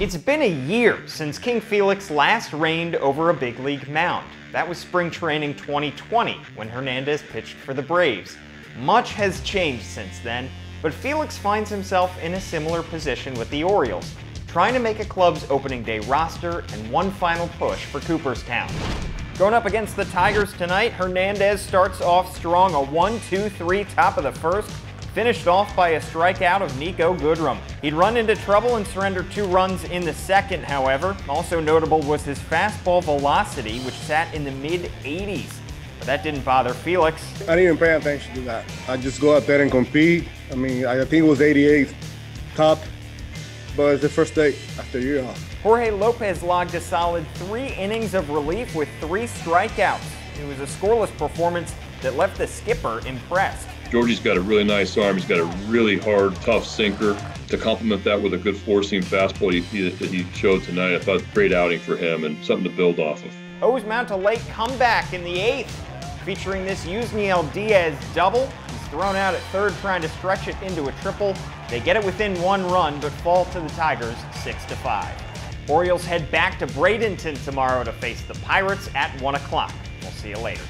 It's been a year since King Felix last reigned over a big league mound. That was spring training 2020 when Hernandez pitched for the Braves. Much has changed since then, but Felix finds himself in a similar position with the Orioles, trying to make a club's opening day roster and one final push for Cooperstown. Going up against the Tigers tonight, Hernandez starts off strong, a 1-2-3 top of the first, finished off by a strikeout of Niko Goodrum. He'd run into trouble and surrender two runs in the second, however. Also notable was his fastball velocity, which sat in the mid-80s. But that didn't bother Felix. I didn't even pay attention to that. I just go out there and compete. I mean, I think it was 88 top, but it's the first day after year off. Jorge Lopez logged a solid three innings of relief with three strikeouts. It was a scoreless performance that left the skipper impressed. Georgie's got a really nice arm. He's got a really hard, tough sinker. To complement that with a good four-seam fastball he, he, that he showed tonight, I thought great outing for him and something to build off of. O's mount a late comeback in the eighth, featuring this Yusniel Diaz double. He's thrown out at third, trying to stretch it into a triple. They get it within one run, but fall to the Tigers six to five. Orioles head back to Bradenton tomorrow to face the Pirates at one o'clock. We'll see you later.